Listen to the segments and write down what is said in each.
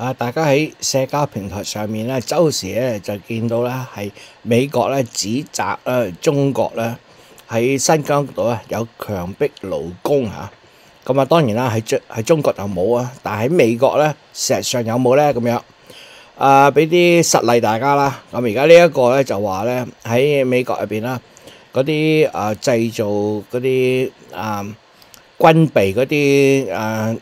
啊，大家喺社交平台上面咧，周時咧就見到咧係美國咧指責咧中國咧喺新疆度咧有強迫勞工嚇。咁啊，當然啦，喺中喺中國就冇啊，但喺美國咧，事實上有冇咧咁樣？啊，俾啲實例大家啦。咁而家呢一個咧就話咧喺美國入邊啦，嗰啲啊製造嗰啲啊軍備嗰啲啊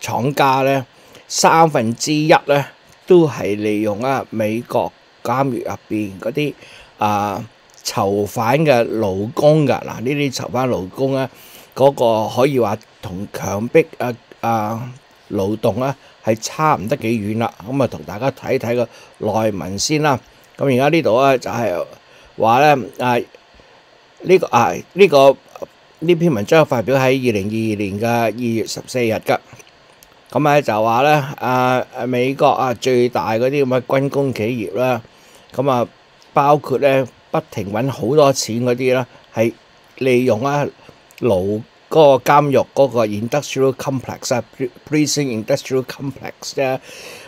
廠家咧，三分之一咧都係利用啊美國監獄入邊嗰啲啊囚犯嘅勞工㗎。嗱，呢啲囚犯勞工咧，嗰個可以話同強迫啊啊勞動咧係差唔得幾遠啦。咁啊，同大家睇睇個內文先啦。咁而家呢度咧就係話咧啊呢個啊呢個呢篇文章發表喺二零二二年嘅二月十四日㗎。咁咧就話咧啊啊美國啊最大嗰啲咁嘅軍工企業啦，咁啊包括咧不停揾好多錢嗰啲啦，係利用啊勞嗰個監獄嗰個 industrial complex 啊，prison industrial complex 啫，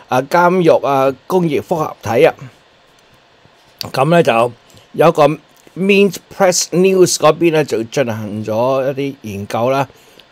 啊監獄啊工業複合體啊，咁咧就有個 Mint Press News 嗰邊咧就進行咗一啲研究啦，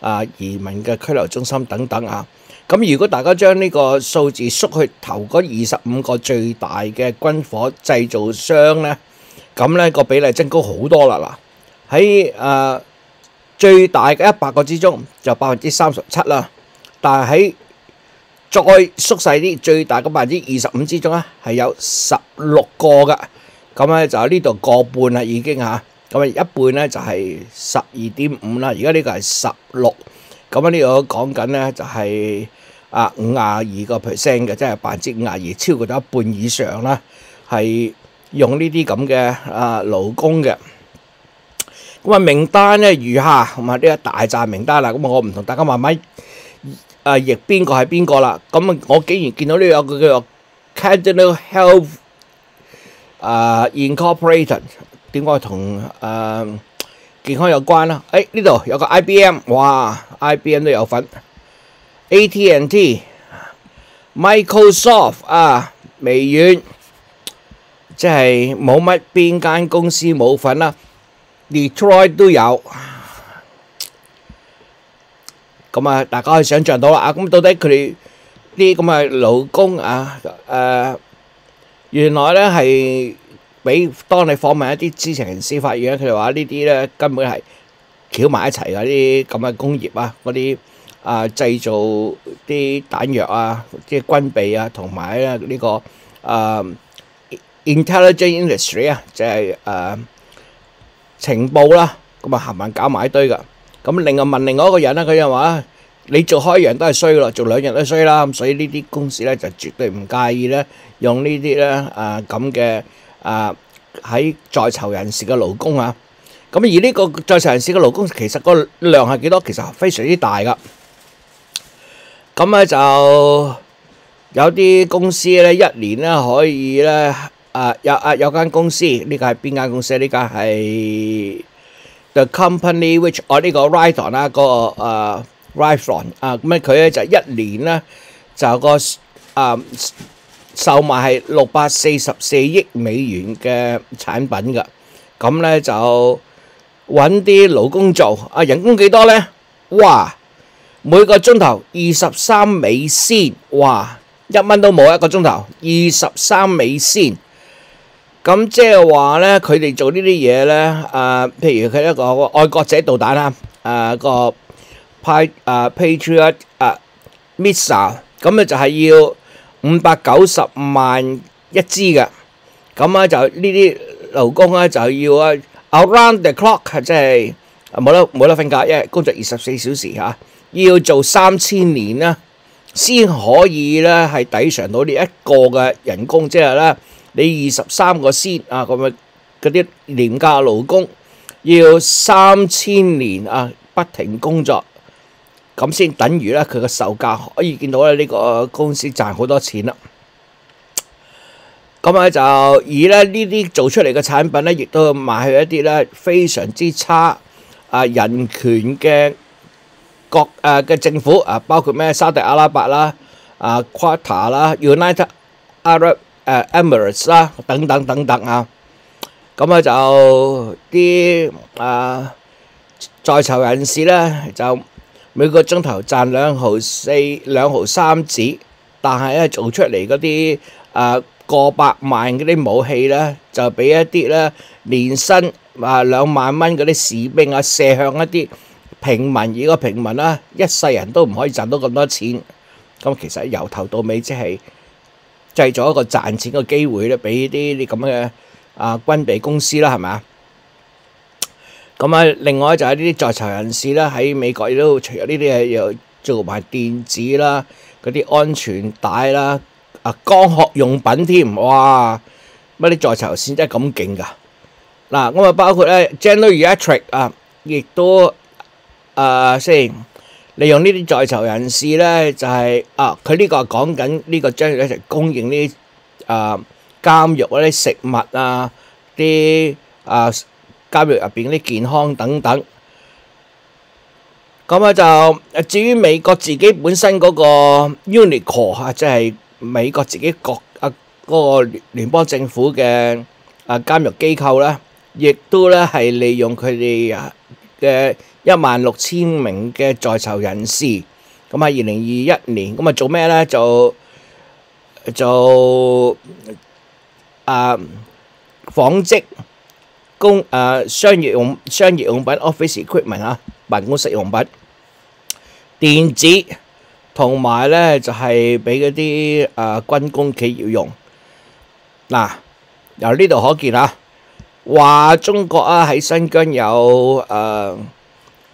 啊移民嘅拘留中心等等啊。咁如果大家將呢個數字縮去頭嗰二十五個最大嘅軍火製造商咧，咁咧個比例增高好多啦嗱。喺〜最大嘅一百個之中就百分之三十七啦，但係喺再縮細啲，最大嘅百分之二十五之中咧係有十六個㗎，咁咧就喺呢度過半啦已經嚇，咁啊一半咧就係十二點五啦，而家呢個係十六，咁啊呢個講緊咧就係啊五廿二個 percent 嘅，即係百分之五廿二，超過咗一半以上啦，係用呢啲咁嘅啊勞工嘅。咁啊名單咧如下，咁啊呢個大紮名單啦，咁我唔同大家慢慢啊譯邊個係邊個啦。咁啊我竟然見到呢有個叫做 Cardinal Health 啊 Incorporated，點解同誒健康有關啦？誒呢度有個 IBM，哇 IBM 都有份，AT&T、Microsoft 啊微軟，即係冇乜邊間公司冇份啦。Detroit 都有，咁啊，大家可以想象到啦。啊，咁到底佢哋啲咁嘅勞工啊，誒，原來咧係俾當你訪問一啲知情人士發現咧，佢哋話呢啲咧根本係翹埋一齊嗰啲咁嘅工業啊，嗰啲啊製造啲彈藥啊，即係軍備啊，同埋咧呢個啊 intelligent industry 啊，即係誒。情報啦，咁啊冚唪搞埋一堆噶。咁另外問另外一個人咧，佢又話：你做開一樣都係衰咯，做兩樣都衰啦。咁所以呢啲公司咧就絕對唔介意咧用呢啲咧啊咁嘅誒喺在囚人士嘅勞工啊。咁而呢個在囚人士嘅勞工其實個量係幾多？其實非常之大噶。咁咧就有啲公司咧一年咧可以咧。啊有啊有間公司，呢個係邊間公司？呢個係 The Company which 我呢個 Raytheon 啦，嗰個啊 Raytheon 啊，咁咧佢咧就一年咧就個啊售賣係六百四十四億美元嘅產品㗎，咁咧就揾啲勞工做，啊人工幾多咧？哇！每個鐘頭二十三美仙，哇！一蚊都冇一個鐘頭，二十三美仙。咁即係話咧，佢哋做呢啲嘢咧，誒，譬如佢一個愛國者導彈啦，誒個派誒 Patriot 誒 Missile，咁咧就係要五百九十萬一支嘅，咁咧就呢啲勞工咧就要啊 around the clock，即係冇得冇得瞓覺，因為工作二十四小時嚇，要做三千年啦，先可以咧係抵償到呢一個嘅人工，即係咧。你二十三個先啊，咁啊嗰啲廉價勞工要三千年啊不停工作，咁先等於咧佢嘅售價可以見到咧呢個公司賺好多錢啦。咁咧就而咧呢啲做出嚟嘅產品咧，亦都賣去一啲咧非常之差啊人權嘅國誒嘅政府啊，包括咩沙特阿拉伯啦、啊 Qatar 啦、United Arab 誒 Emirates 啦等等等等啊。咁咧就啲啊在囚人士咧就每個鐘頭賺兩毫四兩毫三紙，但係咧做出嚟嗰啲啊〜過百萬嗰啲武器咧，就俾一啲咧年薪啊兩萬蚊嗰啲士兵啊射向一啲平民，而個平民啦一世人都唔可以賺到咁多錢。咁其實由頭到尾即係製造一個賺錢嘅機會咧，俾啲啲咁嘅啊軍備公司啦，係咪？咁啊，另外就係呢啲在囚人士啦，喺美國亦都除咗呢啲嘢，又做埋電子啦，嗰啲安全帶啦。啊，光學用品添，哇！乜啲在囚先真係咁勁㗎？嗱，咁啊包括咧 General Electric 啊，亦都啊先利用呢啲在囚人士咧，就係啊，佢呢個講緊呢個 General Electric 供應呢啲啊監獄嗰啲食物啊，啲啊監獄入邊啲健康等等。咁啊就至於美國自己本身嗰個 Uniqlo 啊，即係。美國自己国啊嗰個聯邦政府嘅啊監獄機構咧，亦都咧係利用佢哋嘅一萬六千名嘅在囚人士，咁喺二零二一年，咁啊做咩咧？就做啊紡織工啊商業用商業用品 office equipment 啊辦公室用品電子。同埋咧就係俾嗰啲誒軍工企業用嗱，由呢度可見啊，話中國啊喺新疆有誒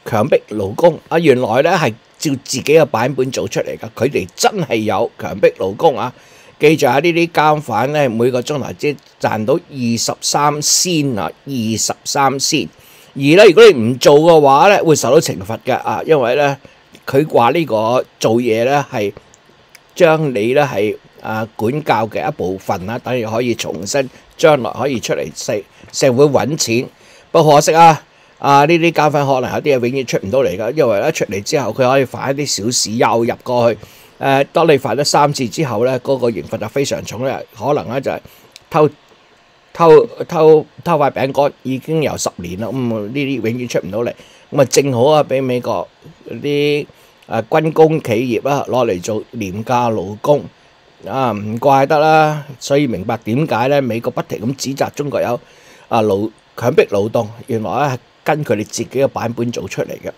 強迫勞工啊，原來咧係照自己嘅版本做出嚟噶，佢哋真係有強迫勞工啊！記住啊，呢啲監犯咧每個鐘頭即賺到二十三仙啊，二十三仙，而咧如果你唔做嘅話咧，會受到懲罰嘅啊，因為咧。佢話呢個做嘢咧係將你咧係啊管教嘅一部分啦，等於可以重新將來可以出嚟社社會揾錢。不可惜啊，啊呢啲監犯可能有啲嘢永遠出唔到嚟㗎，因為咧出嚟之後佢可以犯一啲小事又入過去。誒，當你犯咗三次之後咧，嗰個刑罰就非常重咧，可能咧就係偷偷偷偷塊餅乾已經有十年啦。咁呢啲永遠出唔到嚟，咁啊正好啊俾美國啲。誒軍工企業啊，攞嚟做廉價勞工啊，唔怪得啦，所以明白點解咧美國不停咁指責中國有啊勞強迫勞動，原來咧係跟佢哋自己嘅版本做出嚟嘅。